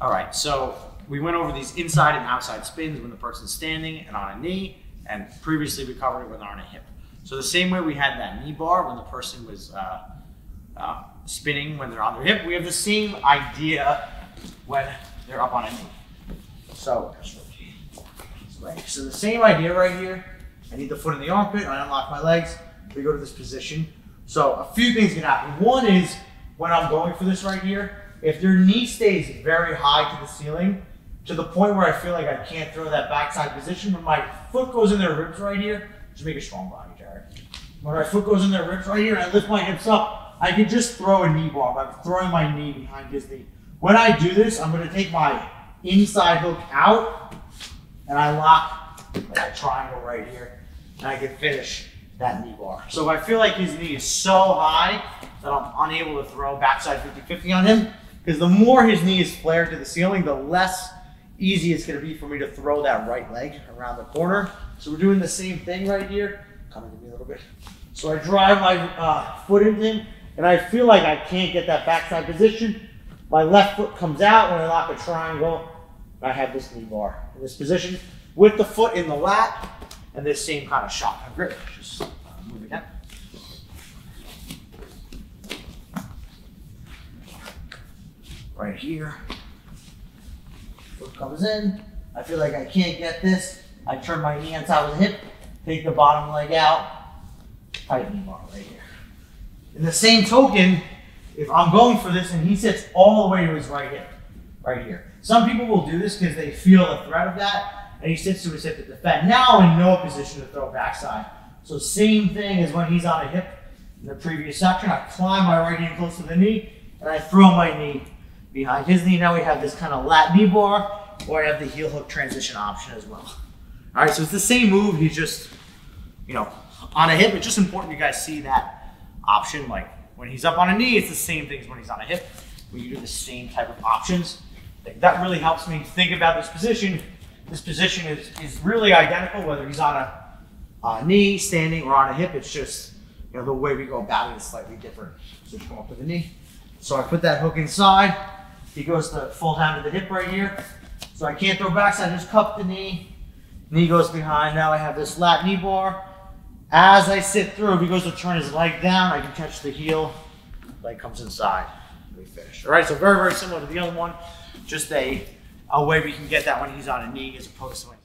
All right, so we went over these inside and outside spins when the person's standing and on a knee, and previously we covered it when they're on a hip. So the same way we had that knee bar when the person was uh, uh, spinning when they're on their hip, we have the same idea when they're up on a knee. So, so the same idea right here. I need the foot in the armpit, I unlock my legs, we go to this position. So a few things can happen. One is when I'm going for this right here, if their knee stays very high to the ceiling, to the point where I feel like I can't throw that backside position, when my foot goes in their ribs right here, just make a strong body, Jared. When my foot goes in their ribs right here and I lift my hips up, I can just throw a knee bar by throwing my knee behind his knee. When I do this, I'm gonna take my inside hook out and I lock that triangle right here and I can finish that knee bar. So if I feel like his knee is so high that I'm unable to throw backside 50-50 on him, because the more his knee is flared to the ceiling, the less easy it's gonna be for me to throw that right leg around the corner. So we're doing the same thing right here. Coming to me a little bit. So I drive my uh, foot into him, and I feel like I can't get that backside position. My left foot comes out when I lock a triangle. I have this knee bar in this position with the foot in the lat and this same kind of shotgun grip. Just uh, move again. Right here. Foot comes in. I feel like I can't get this. I turn my knee on of the hip, take the bottom leg out, tight knee bar right here. In the same token, if I'm going for this and he sits all the way to his right hip, right here. Some people will do this because they feel the threat of that, and he sits to his hip to defend. Now in no position to throw backside. So same thing as when he's on a hip in the previous section. I climb my right hand close to the knee, and I throw my knee behind his knee. Now we have this kind of lat knee bar, or I have the heel hook transition option as well. All right, so it's the same move. He's just, you know, on a hip. It's just important you guys see that option. Like when he's up on a knee, it's the same thing as when he's on a hip. We do the same type of options. That really helps me think about this position. This position is, is really identical whether he's on a, a knee, standing, or on a hip. It's just, you know, the way we go about it is slightly different. So just go up to the knee. So I put that hook inside. He goes to full down to the hip right here. So I can't throw back, so I just cup the knee. Knee goes behind. Now I have this lat knee bar. As I sit through, if he goes to turn his leg down, I can catch the heel. Leg comes inside. We finish. All right, so very, very similar to the other one. Just a, a way we can get that when he's on a knee as opposed to when